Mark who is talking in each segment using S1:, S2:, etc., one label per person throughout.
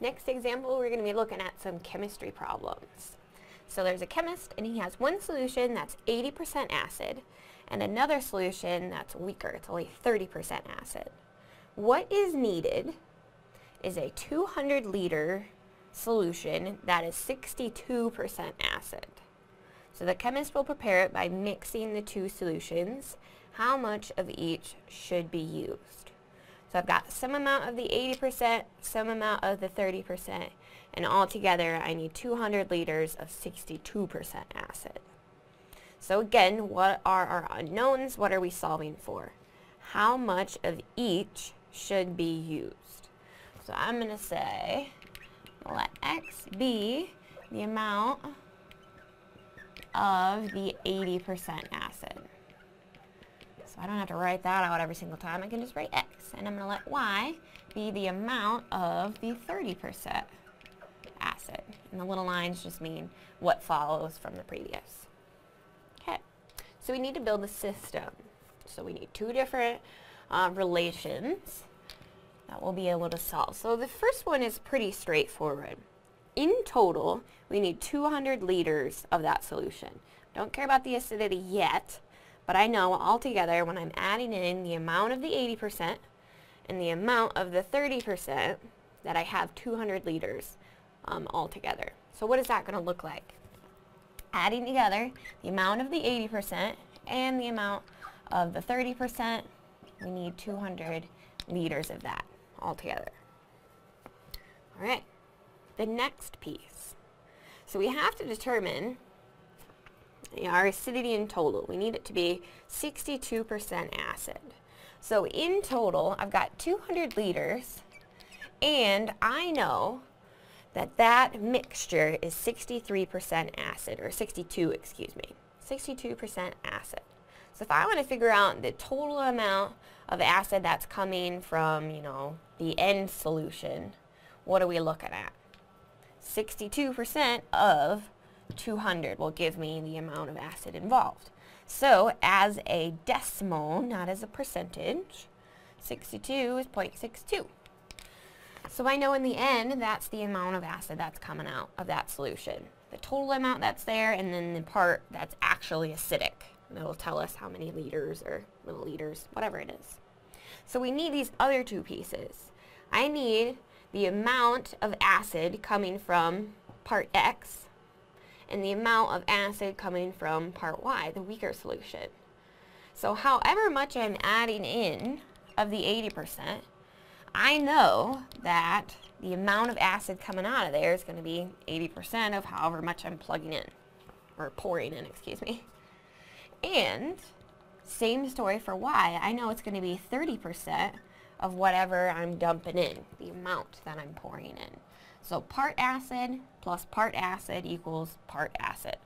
S1: Next example, we're going to be looking at some chemistry problems. So there's a chemist and he has one solution that's 80% acid and another solution that's weaker. It's only 30% acid. What is needed is a 200 liter solution that is 62% acid. So the chemist will prepare it by mixing the two solutions. How much of each should be used? So I've got some amount of the 80%, some amount of the 30%, and altogether I need 200 liters of 62% acid. So again, what are our unknowns? What are we solving for? How much of each should be used? So I'm going to say, let x be the amount of the 80% acid. I don't have to write that out every single time. I can just write x. And I'm going to let y be the amount of the 30% acid. And the little lines just mean what follows from the previous. Okay, so we need to build a system. So we need two different uh, relations that we'll be able to solve. So the first one is pretty straightforward. In total, we need 200 liters of that solution. Don't care about the acidity yet, but I know altogether when I'm adding in the amount of the 80% and the amount of the 30% that I have 200 liters um, altogether. So what is that going to look like? Adding together the amount of the 80% and the amount of the 30%, we need 200 liters of that altogether. All right, the next piece. So we have to determine our acidity in total. We need it to be 62% acid. So in total, I've got 200 liters, and I know that that mixture is 63% acid, or 62, excuse me, 62% acid. So if I want to figure out the total amount of acid that's coming from, you know, the end solution, what are we looking at? 62% of 200 will give me the amount of acid involved. So as a decimal, not as a percentage, 62 is 0.62. So I know in the end, that's the amount of acid that's coming out of that solution. The total amount that's there, and then the part that's actually acidic. And it'll tell us how many liters or milliliters, whatever it is. So we need these other two pieces. I need the amount of acid coming from part X and the amount of acid coming from part Y, the weaker solution. So however much I'm adding in of the 80%, I know that the amount of acid coming out of there is going to be 80% of however much I'm plugging in, or pouring in, excuse me. And same story for Y. I know it's going to be 30% of whatever I'm dumping in, the amount that I'm pouring in. So part acid plus part acid equals part acid.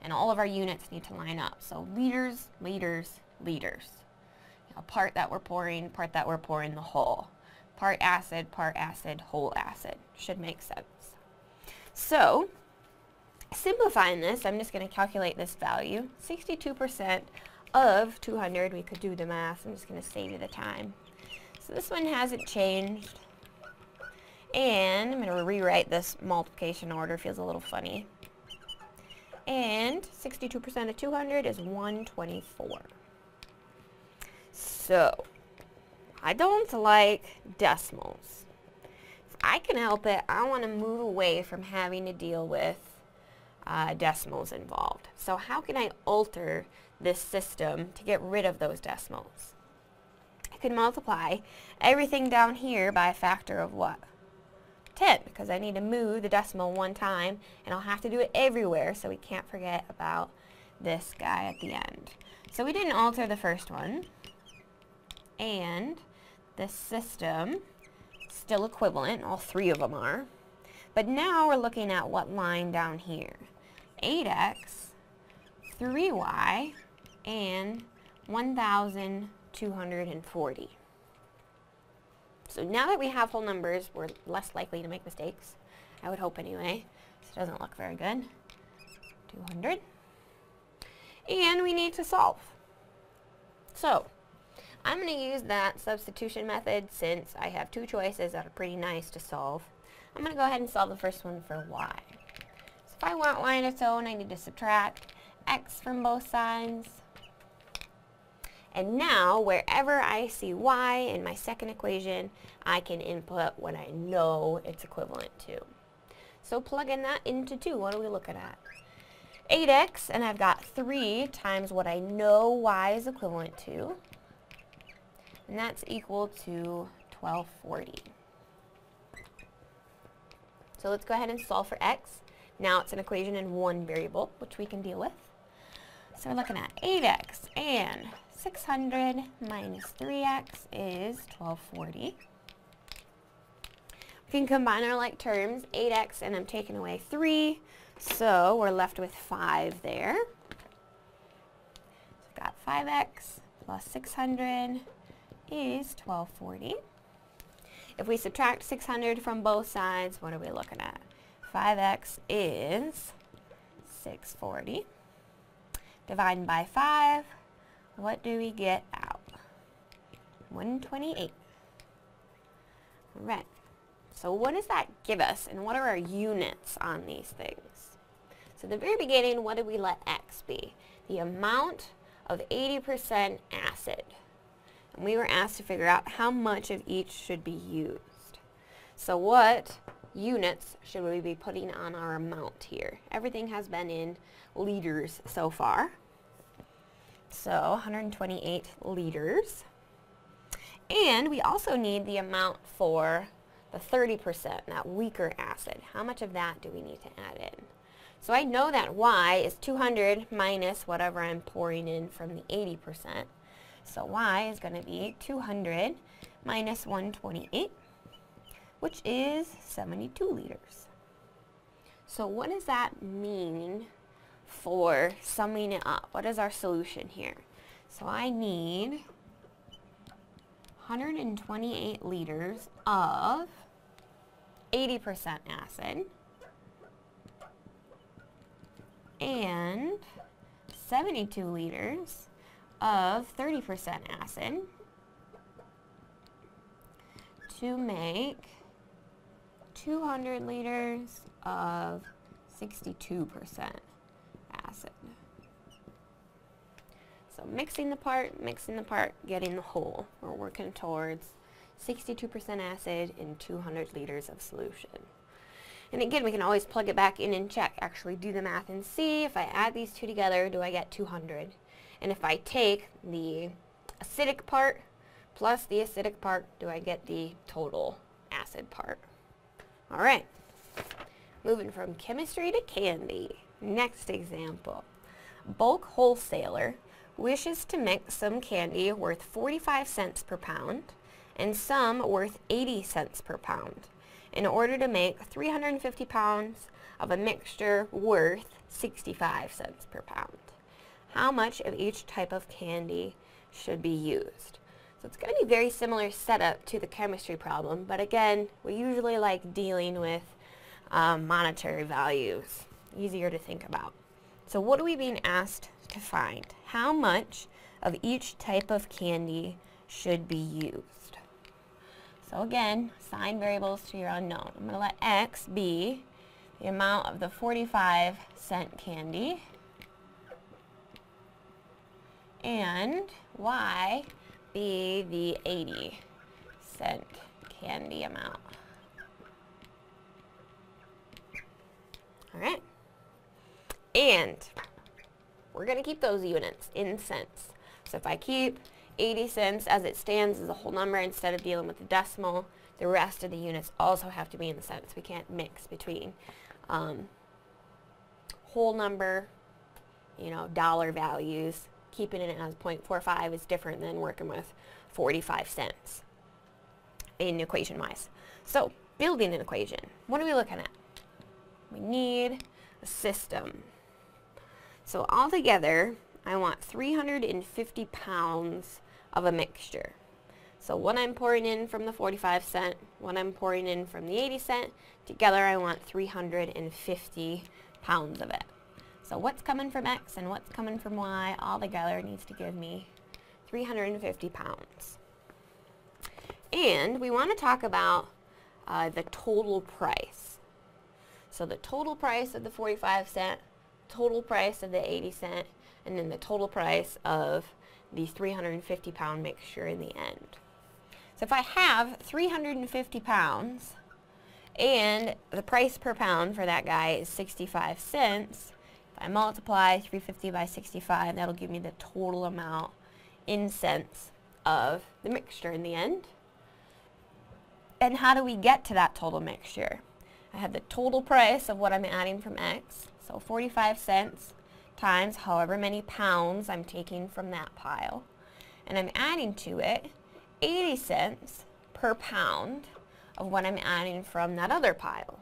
S1: And all of our units need to line up. So liters, liters, liters. Part that we're pouring, part that we're pouring the whole. Part acid, part acid, whole acid. Should make sense. So simplifying this, I'm just going to calculate this value. 62% of 200, we could do the math. I'm just going to save you the time. So this one hasn't changed. And I'm going to rewrite this multiplication order. Feels a little funny. And 62% of 200 is 124. So, I don't like decimals. If I can help it, I want to move away from having to deal with uh, decimals involved. So how can I alter this system to get rid of those decimals? I could multiply everything down here by a factor of what? 10, because I need to move the decimal one time, and I'll have to do it everywhere, so we can't forget about this guy at the end. So we didn't alter the first one, and the system still equivalent, all three of them are. But now we're looking at what line down here. 8x, 3y, and 1,240. So now that we have whole numbers, we're less likely to make mistakes. I would hope anyway. This doesn't look very good. 200. And we need to solve. So, I'm going to use that substitution method since I have two choices that are pretty nice to solve. I'm going to go ahead and solve the first one for y. So if I want y on its own, I need to subtract x from both sides. And now, wherever I see y in my second equation, I can input what I know it's equivalent to. So plugging that into 2, what are we looking at? 8x, and I've got 3 times what I know y is equivalent to, and that's equal to 1240. So let's go ahead and solve for x. Now it's an equation in one variable, which we can deal with. So we're looking at 8x, and 600 minus 3x is 1240. We can combine our like terms, 8x, and I'm taking away 3, so we're left with 5 there. So we've got 5x plus 600 is 1240. If we subtract 600 from both sides, what are we looking at? 5x is 640. Dividing by 5, what do we get out? 128. Right. So what does that give us, and what are our units on these things? So the very beginning, what did we let x be? The amount of 80% acid. And we were asked to figure out how much of each should be used. So what units should we be putting on our amount here? Everything has been in liters so far. So 128 liters. And we also need the amount for the 30%, that weaker acid. How much of that do we need to add in? So I know that y is 200 minus whatever I'm pouring in from the 80%. So y is going to be 200 minus 128, which is 72 liters. So what does that mean for summing it up. What is our solution here? So I need 128 liters of 80% acid and 72 liters of 30% acid to make 200 liters of 62% acid. So mixing the part, mixing the part, getting the whole. We're working towards 62% acid in 200 liters of solution. And again, we can always plug it back in and check, actually do the math and see if I add these two together, do I get 200? And if I take the acidic part plus the acidic part, do I get the total acid part? All right, moving from chemistry to candy. Next example. Bulk wholesaler wishes to mix some candy worth 45 cents per pound and some worth 80 cents per pound in order to make 350 pounds of a mixture worth 65 cents per pound. How much of each type of candy should be used? So it's going to be very similar setup to the chemistry problem, but again, we usually like dealing with um, monetary values easier to think about. So what are we being asked to find? How much of each type of candy should be used? So again, assign variables to your unknown. I'm going to let x be the amount of the 45 cent candy and y be the 80 cent candy amount. All right. And we're going to keep those units in cents. So if I keep 80 cents as it stands as a whole number instead of dealing with the decimal, the rest of the units also have to be in cents. We can't mix between um, whole number, you know, dollar values. Keeping it as 0.45 is different than working with 45 cents in equation-wise. So, building an equation. What are we looking at? We need a system. So altogether, I want 350 pounds of a mixture. So what I'm pouring in from the 45 cent, what I'm pouring in from the 80 cent, together I want 350 pounds of it. So what's coming from X and what's coming from Y all together needs to give me 350 pounds. And we want to talk about uh, the total price. So the total price of the 45 cent, total price of the 80 cent, and then the total price of the 350 pound mixture in the end. So if I have 350 pounds and the price per pound for that guy is 65 cents, if I multiply 350 by 65, that'll give me the total amount in cents of the mixture in the end. And how do we get to that total mixture? I have the total price of what I'm adding from X, so 45 cents times however many pounds I'm taking from that pile. And I'm adding to it 80 cents per pound of what I'm adding from that other pile.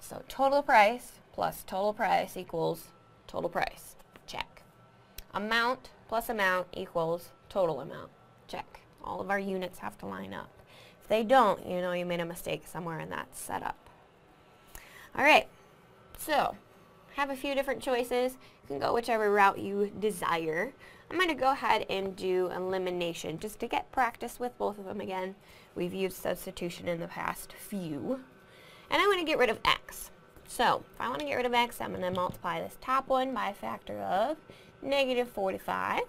S1: So total price plus total price equals total price. Check. Amount plus amount equals total amount. Check. All of our units have to line up. If they don't, you know you made a mistake somewhere in that setup. Alright, so have a few different choices. You can go whichever route you desire. I'm going to go ahead and do elimination just to get practice with both of them again. We've used substitution in the past few. And I'm going to get rid of x. So, if I want to get rid of x, I'm going to multiply this top one by a factor of negative 45.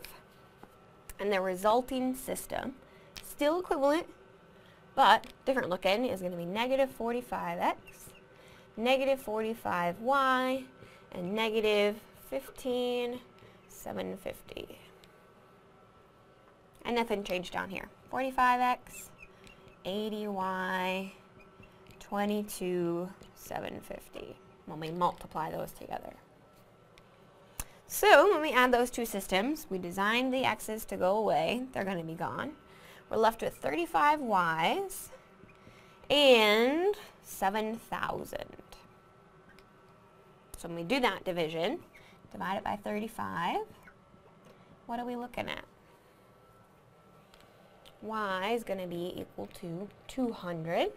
S1: And the resulting system, still equivalent, but different looking, is going to be negative 45x, negative 45y, and negative 15, 750. And nothing changed down here. 45x, 80y, 22, 750 when we multiply those together. So when we add those two systems, we design the x's to go away. They're going to be gone. We're left with 35 y's and 7,000. So when we do that division, divide it by 35, what are we looking at? y is going to be equal to 200.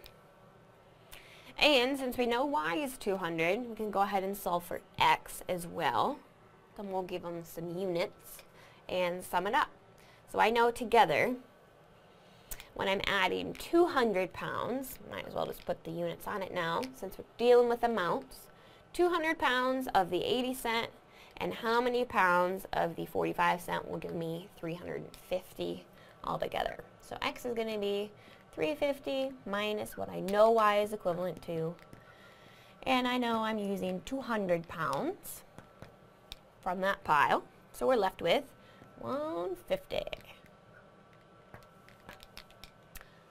S1: And since we know y is 200, we can go ahead and solve for x as well. Then we'll give them some units and sum it up. So I know together, when I'm adding 200 pounds, might as well just put the units on it now, since we're dealing with amounts, 200 pounds of the 80 cent and how many pounds of the 45 cent will give me 350 altogether. So x is going to be 350 minus what I know y is equivalent to. And I know I'm using 200 pounds from that pile. So we're left with 150.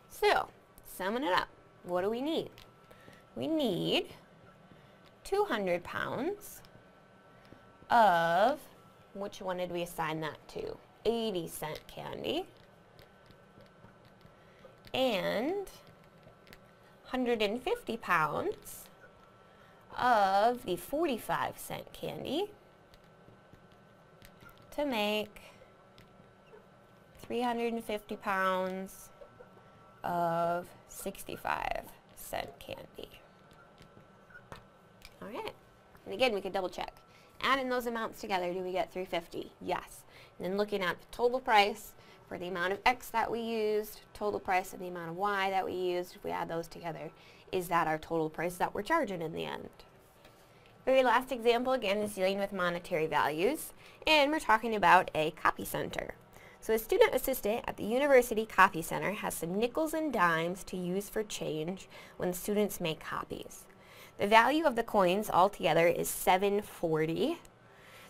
S1: So, summing it up, what do we need? We need 200 pounds of, which one did we assign that to? 80 cent candy. And 150 pounds of the 45 cent candy to make 350 pounds of 65 cent candy. All right. And again, we could double check. Adding those amounts together, do we get 350? Yes. And then looking at the total price for the amount of X that we used, total price of the amount of Y that we used, if we add those together, is that our total price that we're charging in the end? Very last example, again, is dealing with monetary values, and we're talking about a copy center. So a student assistant at the University Copy Center has some nickels and dimes to use for change when students make copies. The value of the coins altogether is 740.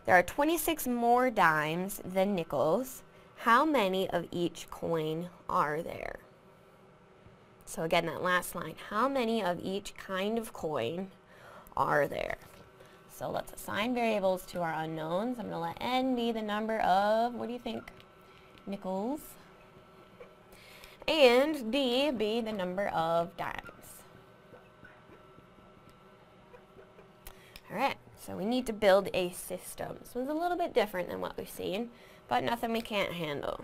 S1: There are 26 more dimes than nickels. How many of each coin are there? So again, that last line, how many of each kind of coin are there? So let's assign variables to our unknowns. I'm going to let n be the number of, what do you think, nickels? And d be the number of dimes. Alright, so we need to build a system. This one's a little bit different than what we've seen, but nothing we can't handle.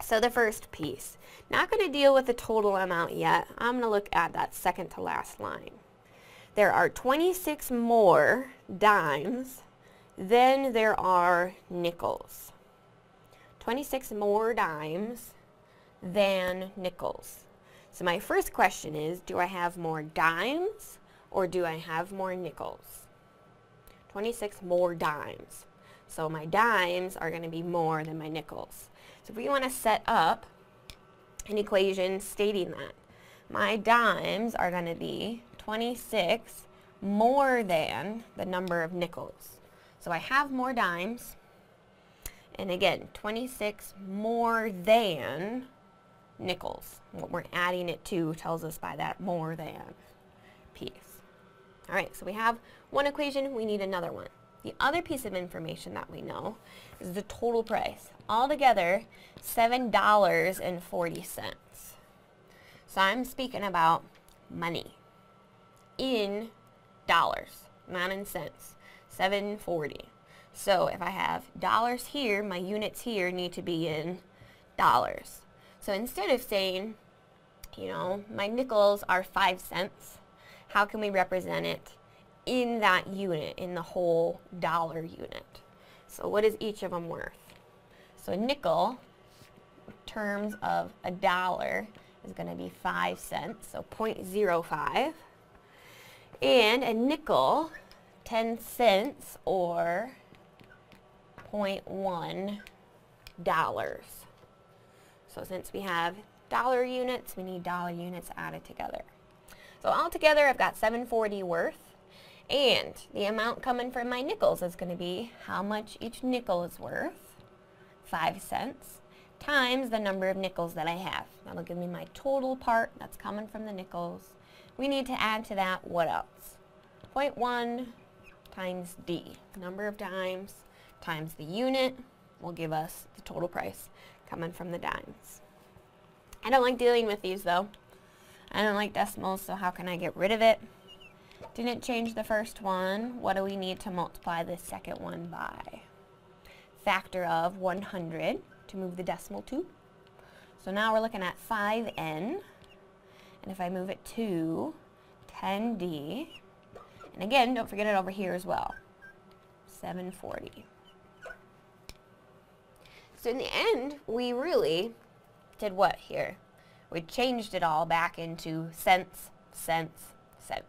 S1: So the first piece. Not going to deal with the total amount yet. I'm going to look at that second to last line. There are 26 more dimes Then there are nickels. 26 more dimes than nickels. So my first question is, do I have more dimes or do I have more nickels? 26 more dimes. So my dimes are going to be more than my nickels. So if we want to set up an equation stating that, my dimes are going to be 26 more than the number of nickels. So I have more dimes, and again, 26 more than nickels. What we're adding it to tells us by that more than piece. All right, so we have one equation, we need another one. The other piece of information that we know is the total price. Altogether, $7.40. So I'm speaking about money in dollars, not in cents. 740. So if I have dollars here, my units here need to be in dollars. So instead of saying, you know, my nickels are 5 cents, how can we represent it in that unit, in the whole dollar unit? So what is each of them worth? So a nickel, terms of a dollar, is going to be 5 cents, so 0.05. And a nickel, 10 cents or 0.1 dollars. So since we have dollar units, we need dollar units added together. So altogether, I've got 740 worth. And the amount coming from my nickels is going to be how much each nickel is worth, 5 cents, times the number of nickels that I have. That'll give me my total part that's coming from the nickels. We need to add to that what else? 0.1 times D, number of dimes, times the unit will give us the total price coming from the dimes. I don't like dealing with these though. I don't like decimals, so how can I get rid of it? Didn't change the first one. What do we need to multiply the second one by? Factor of 100 to move the decimal to. So now we're looking at 5n. And if I move it to 10d, and again, don't forget it over here as well. 740. So in the end, we really did what here? We changed it all back into cents, cents, cents.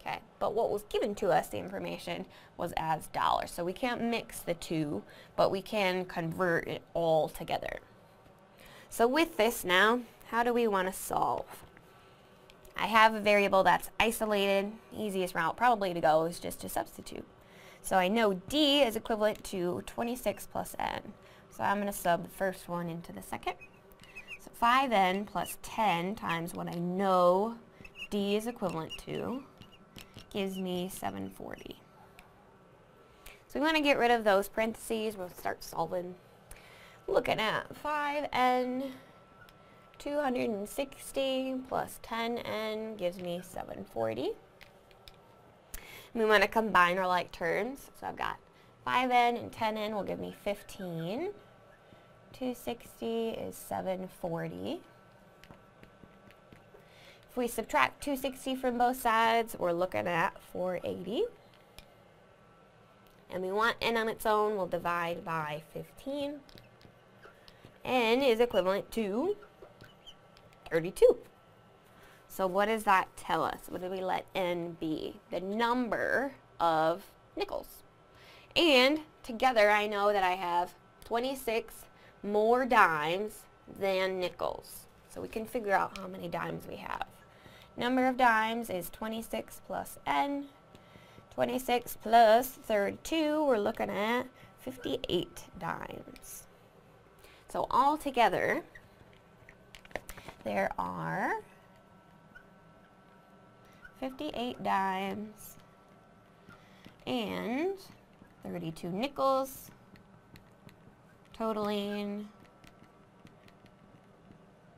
S1: Okay, but what was given to us, the information, was as dollars. So we can't mix the two, but we can convert it all together. So with this now, how do we want to solve? I have a variable that's isolated. Easiest route probably to go is just to substitute. So I know D is equivalent to 26 plus N. So I'm going to sub the first one into the second. So 5N plus 10 times what I know D is equivalent to gives me 740. So we want to get rid of those parentheses. We'll start solving. Looking at 5N 260 plus 10n gives me 740. We want to combine our like terms. So I've got 5n and 10n will give me 15. 260 is 740. If we subtract 260 from both sides, we're looking at 480. And we want n on its own, we'll divide by 15. n is equivalent to 32. So what does that tell us? What do we let n be? The number of nickels. And together I know that I have 26 more dimes than nickels. So we can figure out how many dimes we have. Number of dimes is 26 plus n. 26 plus 32, we're looking at 58 dimes. So all together, there are 58 dimes and 32 nickels totaling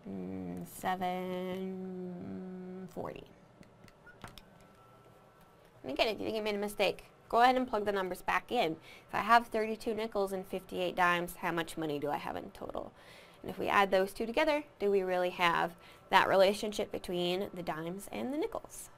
S1: mm, 740. And again, if you think you made a mistake, go ahead and plug the numbers back in. If I have 32 nickels and 58 dimes, how much money do I have in total? And if we add those two together, do we really have that relationship between the dimes and the nickels?